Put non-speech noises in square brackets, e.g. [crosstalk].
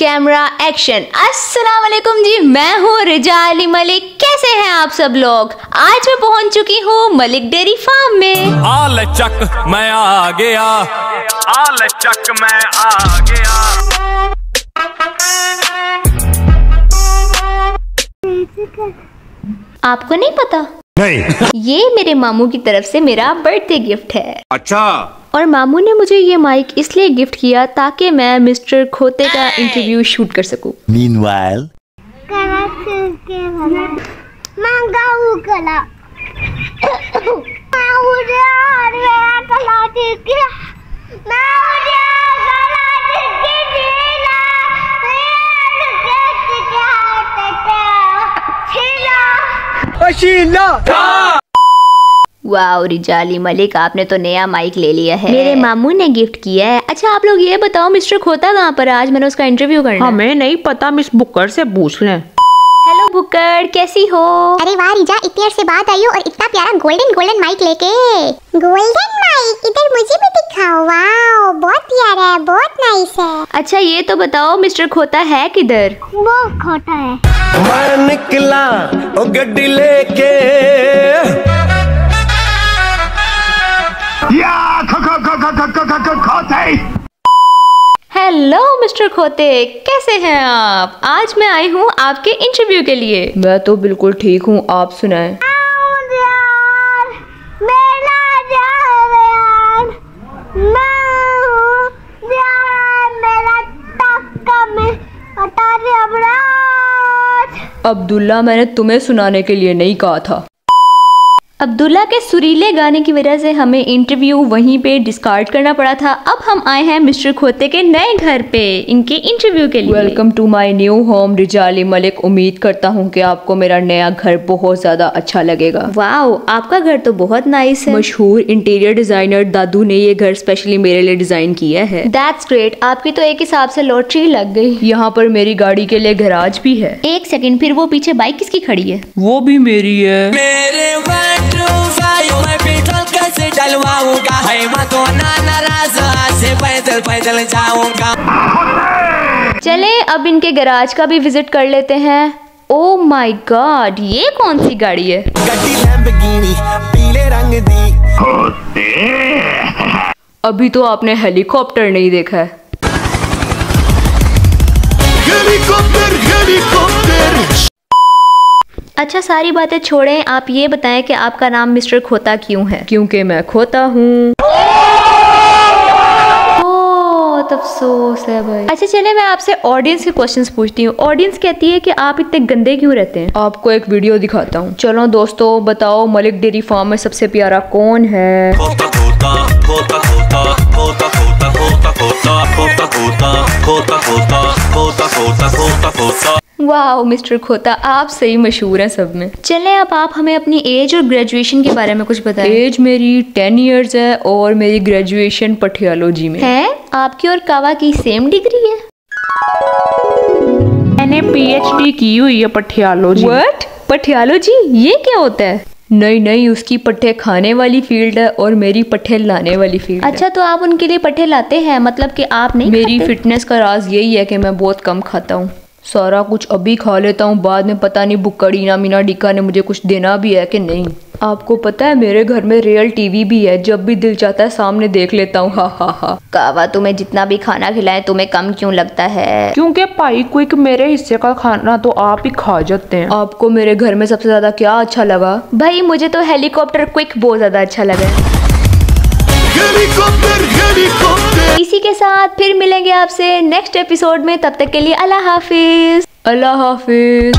Camera action अस्सलाम वालेकुम जी मैं हूँ रिजा अली मलिक। कैसे हैं आप सब लोग? आज मैं पहुँच चुकी हूँ मलिक डेयरी फार्म में। आल चक मैं आ गया। आल चक मैं आ गया। आपको नहीं पता? नहीं। ये मेरे मामू की तरफ़ से मेरा बर्थडे गिफ्ट है। अच्छा। और मामू ने मुझे ये माइक इसलिए गिफ्ट किया ताकि मैं मिस्टर खोते का इंटरव्यू शूट कर सकूँ। Meanwhile, [coughs] Mangga वाह रिजाली मलिक आपने तो नया माइक ले लिया है। मेरे मामू ने गिफ्ट किया है। अच्छा आप लोग ये बताओ मिस्टर खोता कहाँ पर आज मैंने उसका इंटरव्यू करना है। हमें नहीं पता मिस बुकर से पूछ लें। हेलो बुकर कैसी हो? अरे वाह रिजा इतनी देर से बात आई हो और इतना प्यारा गोल्डन गोल्डन माइक लेके। गोल्डन माइक इधर मुझे भी दिखाओ वाओ बहुत प्यारा है है। अच्छा ये तो बताओ मिस्टर खोता है किधर? वो खोता है। मैं निकला ओ गड्डी लेके। हेलो मिस्टर खोते। कैसे हैं आप? आज मैं आई हूँ आपके इंटरव्यू के लिए। मैं तो बिल्कुल ठीक हूँ आप सुनाएँ यार मेरा जान यार मैं हूँ यार मेरा टक्का में हटा दे अबराज अब्दुल्ला मैंने तुम्हें सुनाने के लिए नहीं कहा था। अब्दुल्ला के सुरीले गाने की वजह से हमें इंटरव्यू वहीं पे डिस्कार्ड करना पड़ा था। अब हम आए हैं मिस्टर खोते के नए घर पे इनके इंटरव्यू के लिए। Welcome to my new home Rijali Malik. उम्मीद करता हूँ कि आपको मेरा नया घर बहुत ज़्यादा अच्छा लगेगा। वाओ आपका घर तो बहुत नाइस है। मशहूर इंटीरियर डिज़ाइनर दादू ने ये घर स्पेशली मेरे लिए डिज़ाइन किया है। दैट्स ग्रेट आपकी तो एक हिसाब से लॉटरी लग गई। यहाँ पर मेरी गाड़ी के लिए गैराज भी है। एक सेकेंड फिर वो पीछे बाइक किसकी खड़ी है? वो भी मेरी है। मेरे बेडरूम सायों में पेट्रोल कैसे डलवाऊँगा? है मैं तो ना नाराज़ से पैदल पैदल जाऊँगा। चले अब इनके गैराज का भी विज़िट कर लेते हैं। ओ माय गॉड ये कौन सी गाड़ी है? गड्डी लैम्बोर्गिनी पीले रंग दी। अभी तो आपने हेलीकॉप्टर नहीं देखा है। हेलीकॉप्टर हेलीकॉप्टर अच्छा सारी बातें छोड़ें आप ये बताएँ कि आपका नाम मिस्टर खोता क्यों है क्योंकि मैं खोता हूँ अफसोस है भाई अच्छा चले मैं आपसे ऑडियंस के क्वेश्चंस पूछती हूँ ऑडियंस कहती है कि आप इतने गंदे क्यों रहते हैं आपको एक वीडियो दिखाता हूँ चलो दोस्तों बताओ मलिक डेयरी फार्म में सबसे प्यारा कौन है खोता खोता खोता खोता खोता खोता खोता खोता खोता खोता खोता वाह मिस्टर खोता आप सही मशहूर हैं सब में। चलें अब आप हमें अपनी एज और ग्रेजुएशन के बारे में कुछ बताएँ। एज मेरी टेन इयर्स है और मेरी ग्रेजुएशन पटियालोजी में। है? आपकी और कावा की सेम डिग्री है? मैंने पीएचडी की हुई है पटियालो जी व्हाट पटियालोजी? ये क्या होता है? नहीं नहीं उसकी पट्टे खाने वाली फ़ील्ड है और मेरी पट्टे लाने वाली फ़ील्ड अच्छा है। तो आप उनके लिए पट्टे लाते हैं? मतलब कि आप नहीं मेरी फिटनेस का राज यही है कि मैं बहुत कम खाता हूँ। सारा कुछ अभी खा लेता हूँ बाद में पता नहीं बुक्कड़ी ना मीना डिका ने मुझे कुछ देना भी है कि नहीं। आपको पता है मेरे घर में रियल टीवी भी है जब भी दिल चाहता है सामने देख लेता हूँ हा हा हा। कावा तुम्हें जितना भी खाना खिलाए तुम्हें कम क्यों लगता है? क्योंकि भाई क्विक मेरे हिस्से का खाना तो आप ही खा जाते हैं। आपको मेरे घर में सबसे ज़्यादा क्या अच्छा लगा? भाई मुझे तो हेलीकॉप्टर क्विक बहुत ज़्यादा अच्छा लगा। Helicopter helicopter. इसी के साथ फिर मिलेंगे आपसे नेक्स्ट एपिसोड में। तब तक के लिए अल्लाह हाफिज। अल्लाह हाफिज।